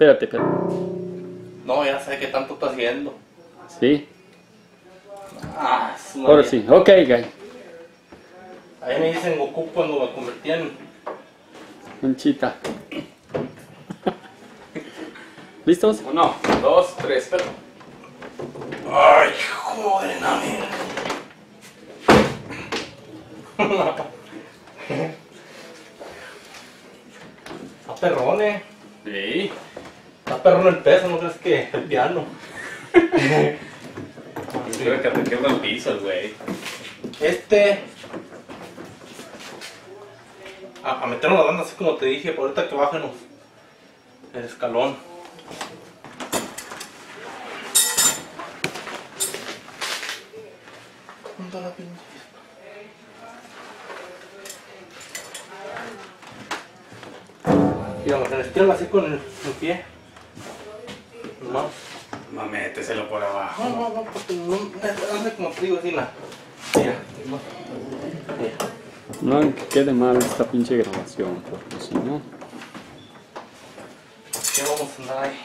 Espérate, espérate. No, ya sé qué tanto está haciendo. Sí. Ah, es una Ahora sí. Ok, guy. Ahí me dicen Goku cuando me convertí en. Manchita. ¿Listos? Uno, dos, tres, pero. Ay, joder, no, perrón, eh. Sí. Está perrón el peso, ¿no crees que el piano? Creo que te quebra el piso, el güey. Este. A, a meternos la banda así como te dije, por ahorita que bájenos el escalón. ¿Dónde la pinche? Y vamos a estirarla así con el, el pie. No. No, méteselo por abajo. No, no, no, porque no, sé como te digo así, la. Mira. Mira. No quede mal esta pinche grabación, porque si no. ¿Qué vamos a andar ahí?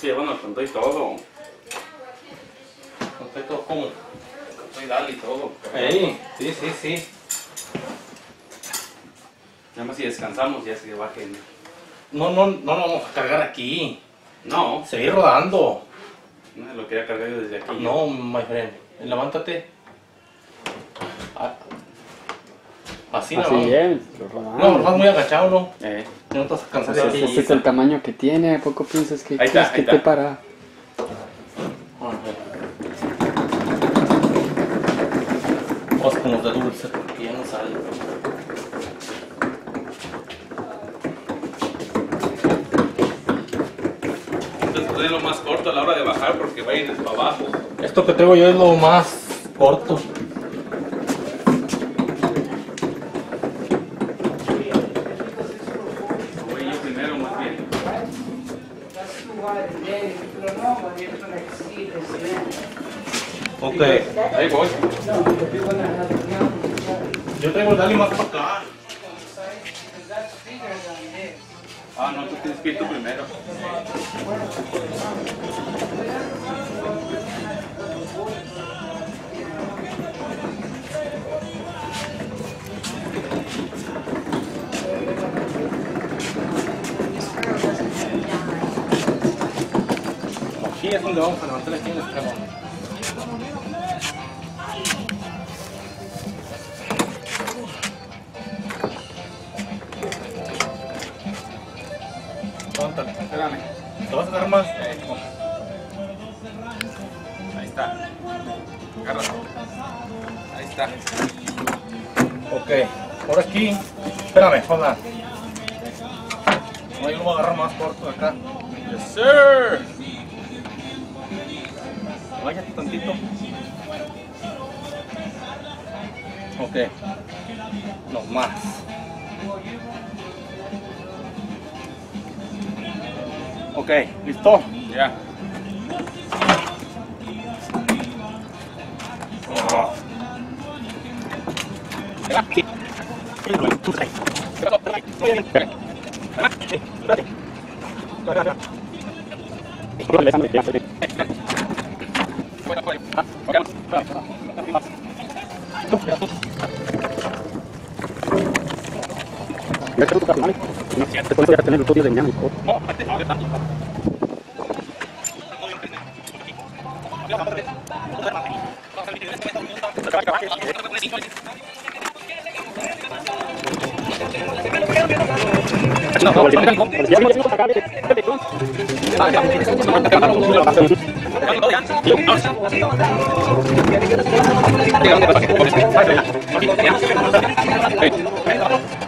Que llevan con todo y todo. ¿Con todo cómo? Y dale y todo. Ey, sí, sí, sí. Nada más si descansamos ya se bajen. No, no, no lo vamos a cargar aquí. No, Seguir rodando. no lo quería cargar yo desde aquí. No, my friend. Levántate. Ah, Así, Así no. es. No, vas muy agachado, ¿no? Eh, No te vas a cansar de Ese, ese es el tamaño que tiene. ¿A poco piensas que Ahí está, que te está. para? Con los de dulce porque ya no sale. entonces lo más corto a la hora de bajar porque va a ir para abajo. Esto que traigo yo es lo más corto. Ok. Ahí voy. Yo traigo el Dali más para acá. Ah, no, tú tienes que ir tú primero. Aquí es donde vamos a levantar aquí en el escalón. Espérame. ¿Te vas a agarrar más? Ahí está. Agárralo. Ahí está. Ok. Por aquí. Espérame, hola. No, yo lo voy a agarrar más corto de acá. Yes, sir. Váyate tantito. Ok. No más. Ok, listo. Ya. Después ya no, ya no, acá, vete, vete tú. Ya. Ven. Y si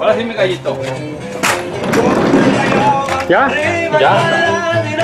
Ahora sí mi gallito. ¿Ya? Ya.